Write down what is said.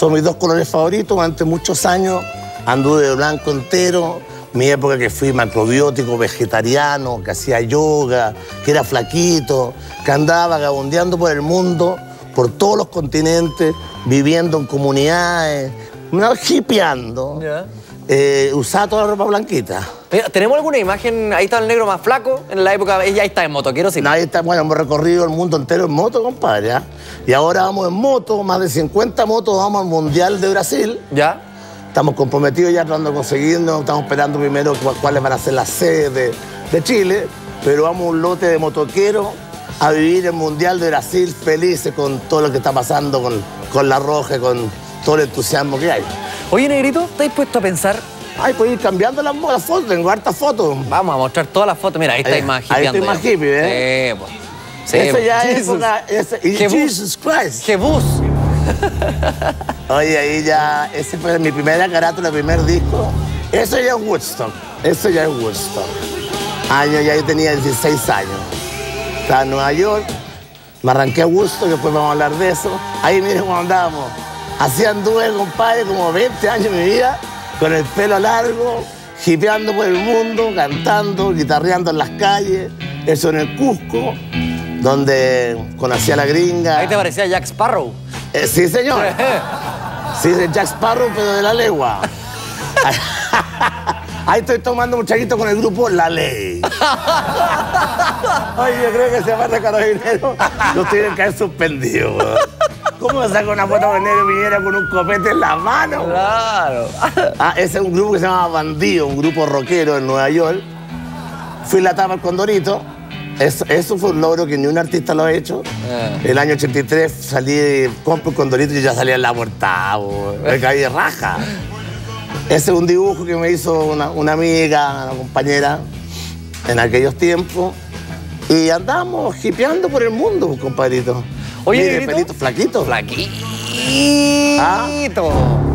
Son mis dos colores favoritos. Durante muchos años anduve de blanco entero. Mi época que fui macrobiótico, vegetariano, que hacía yoga, que era flaquito, que andaba vagabundeando por el mundo, por todos los continentes, viviendo en comunidades, hippieando. Eh, usaba toda la ropa blanquita. ¿Tenemos alguna imagen? Ahí está el negro más flaco en la época. Ahí está en moto, quiero sí. Ahí está, bueno, hemos recorrido el mundo entero en moto, compadre. ¿ah? Y ahora vamos en moto, más de 50 motos, vamos al Mundial de Brasil. ¿Ya? Estamos comprometidos ya tratando de conseguirnos, estamos esperando primero cu- cuáles van a ser las sedes de, de Chile, pero vamos un lote de motoqueros a vivir el Mundial de Brasil felices con todo lo que está pasando con, con la roja, con todo el entusiasmo que hay. Oye, negrito, ¿estás dispuesto a pensar? Ay, puedes ir cambiando las, las fotos, tengo hartas fotos. Vamos a mostrar todas las fotos. Mira, ahí estáis Eh, más ahí estoy más hippie, ¿eh? Sí, pues. Sí, ese pues. ya es época, ese, y. Jesus Christ. Jebus. Oye, ahí ya, ese fue mi primera carátula, el primer disco. Eso ya es Woodstock, eso ya es Woodstock. Año, ya yo tenía 16 años. Estaba en Nueva York, me arranqué a Woodstock, después vamos a hablar de eso. Ahí miren cómo andábamos. Así anduve, compadre, como 20 años de mi vida, con el pelo largo, hipeando por el mundo, cantando, guitarreando en las calles. Eso en el Cusco, donde conocí a la gringa. Ahí te parecía Jack Sparrow. Eh, sí, señor. Sí, Jack Sparrow, pero de la legua. Ahí estoy tomando un chaguito con el grupo La Ley. Ay, yo creo que se va de carabinero. Los tienen que haber suspendido. ¿Cómo me saca una foto con negro Piñera con un copete en la mano? Claro. Ah, ese es un grupo que se llama Bandido, un grupo rockero en Nueva York. Fui en la tapa al Condorito. Eso, eso fue un logro que ni un artista lo ha hecho. Ah. El año 83 salí, compro un Condorito y ya salía en la portada. Me caí de raja. Ese es un dibujo que me hizo una, una amiga, una compañera, en aquellos tiempos. Y andamos hipeando por el mundo, compadrito. Oye, Mire, pelito flaquito. Flaquito. Ah.